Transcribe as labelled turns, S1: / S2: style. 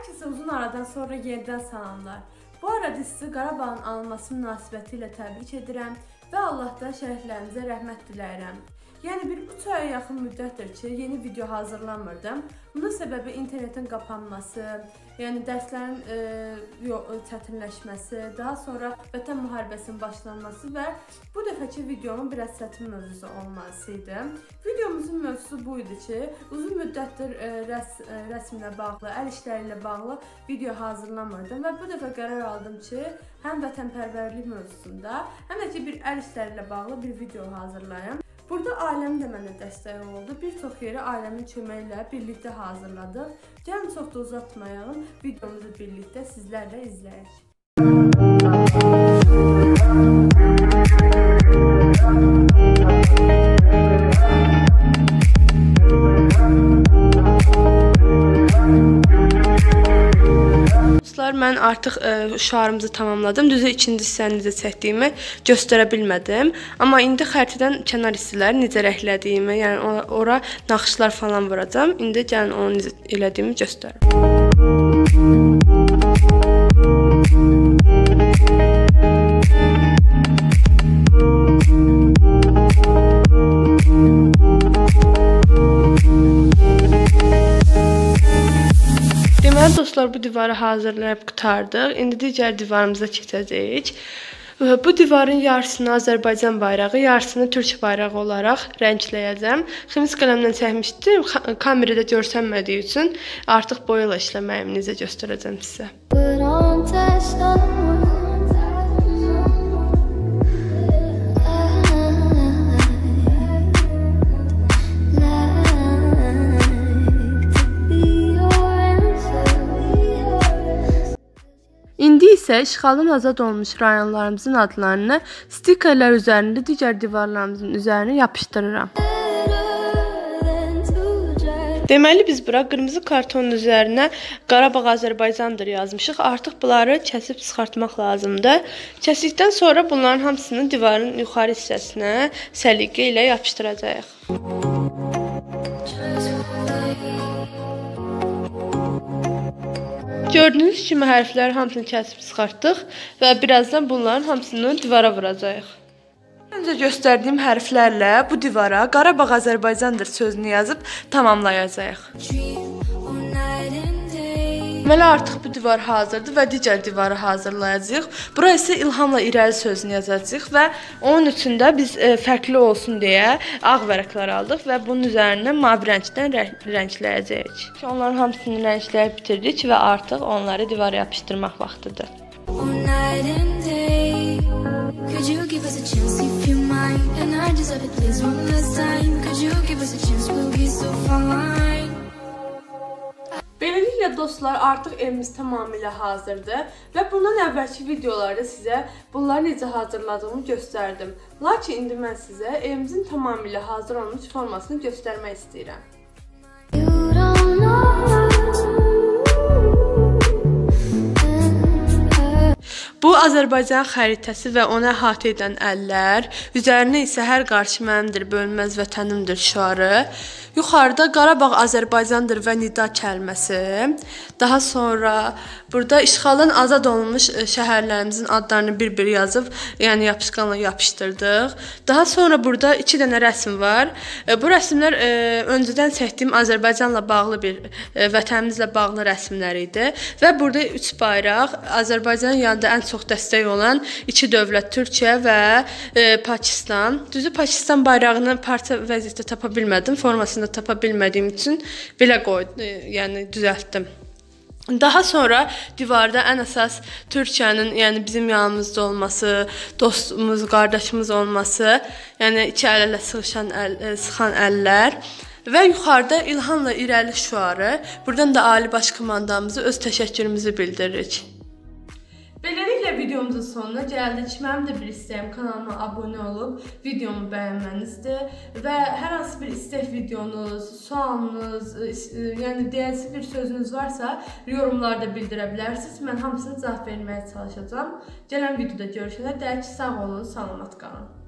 S1: Herkese uzun aradan sonra yenidən salamlar. Bu arada sizi Qarabağın alınması münasibəti ilə təbrik edirəm və Allahdan şəhidlərimizə rəhmət diləyirəm. Yəni bir 3 aya yaxın müddətdir ki, yeni video hazırlamırdım. Bunun səbəbi internetin qapanması, yəni dərslərin e, çətinləşməsi, daha sonra Vətən müharibəsinin başlanması və bu dəfəki videomun biraz çətin mövzusu olması idi. Videomuzun mövzusu bu idi ki, uzun müddətdir e, rəs, e, rəsmlə bağlı, əl işləri ilə bağlı video hazırlamırdım və bu dəfə qərar aldım ki, həm vətənpərvərlik mövzusunda, həm də ki bir əl işləri ilə bağlı bir video hazırlayım. Burada ailəm də mənə dəstək oldu. Bir çox yeri ailəmin köməyi ilə birlikdə hazırladıq. Gəlin çox da uzatmayalım, videomuzu birlikdə sizlərlə izləyək. Dostlar, mən artıq ə, şüarımızı tamamladım. Düzü ikinci hissəni necə çəkdiyimi göstərə bilmədim. Amma indi xəritədən kənar hissələri necə rənglədiyimi, yəni ora, ora naxışlar falan vuracağam. İndi gəlin onu necə elədiyimi göstərim. Deməli dostlar, bu divarı hazırlayıb qurtardıq. İndi digər divarımıza keçəcəyik. Bu divarın yarısını Azərbaycan bayrağı, yarısını Türk bayrağı olaraq rəngləyəcəm. Xəmis qələmlə çəkmişdim. Kamerada görsənmədiyi üçün artıq boyayla işləməyimi necə göstərəcəm sizə.
S2: Put on
S1: İndi isə işğaldan azad olmuş rayonlarımızın adlarını stikerlər üzərində digər divarlarımızın üzərinə yapışdırıram. Deməli biz bura qırmızı kartonun üzərinə Qarabağ Azərbaycandır yazmışıq. Artıq bunları kəsib çıxartmaq lazımdır. Kəsdikdən sonra bunların hamısını divarın yuxarı hissəsinə səliqə ilə yapışdıracağıq. Gördüyünüz kimi hərflərin hamısını kəsib çıxartdıq və birazdan bunların hamısını divara vuracağıq. Öncə göstərdiyim hərflərlə bu divara Qarabağ Azərbaycandır sözünü yazıb tamamlayacağıq. Deməli artıq bu divar hazırdır və digər divarı hazırlayacağıq. Bura isə İlhamla irəli sözünü yazacağıq və onun üçün də biz e, fərqli olsun deyə ağ vərəqlər aldıq və bunun üzərinə mavi rəngdən rəng rəngləyəcəyik. Onların hamısını rəngləyib bitirdik və artıq onları divara yapışdırmaq vaxtıdır.
S2: Could you give us a chance if you mind? And I have it please one last time. Could you give us a chance? We'll be so fine.
S1: Beləliklə dostlar, artıq evimiz tamamilə hazırdır və bundan əvvəlki videolarda sizə bunları necə hazırladığımı göstərdim. Lakin indi mən sizə evimizin tamamilə hazır olmuş formasını göstərmək istəyirəm. Bu Azərbaycan xəritəsi və ona əhatə edən əllər, üzərinə isə hər qarşı mənimdir, bölünməz vətənimdir şüarı. Yuxarıda Qarabağ Azərbaycandır və nida kəlməsi. Daha sonra burada işğaldan azad olmuş e, şəhərlərimizin adlarını bir-bir yazıb, yəni yapışqanla yapışdırdıq. Daha sonra burada 2 dənə rəsm var. E, Bu rəsmlər e, öncədən çəkdiyim Azərbaycanla bağlı bir vətənimizlə bağlı rəsmlər idi və burada 3 bayraq, Azərbaycanın yanında ən çox dəstək olan iki dövlət Türkiyə və e, Pakistan. Düzü Pakistan bayrağını parça vəziyyətdə tapa bilmədim, formasını da tapa bilmədiyim üçün belə qoydum, e, yəni düzəltdim. Daha sonra divarda ən əsas Türkiyənin, yəni bizim yanımızda olması, dostumuz, qardaşımız olması, yəni iki əl ilə sıxışan əl, e, sıxan əllər və yuxarıda İlhamla irəli şüarı. Burdan da Ali Baş Komandanımıza öz təşəkkürümüzü bildiririk. Beləliklə videomuzun sonuna gəldik. Mənim də bir istəyim kanalıma abunə olub videomu bəyənmənizdir və hər hansı bir istək videonuz, sualınız, e, yəni deyəcək bir sözünüz varsa yorumlarda bildirə bilərsiniz. Mən hamısına cavab verməyə çalışacağam. Gələn videoda görüşənə dək sağ olun, salamat qalın.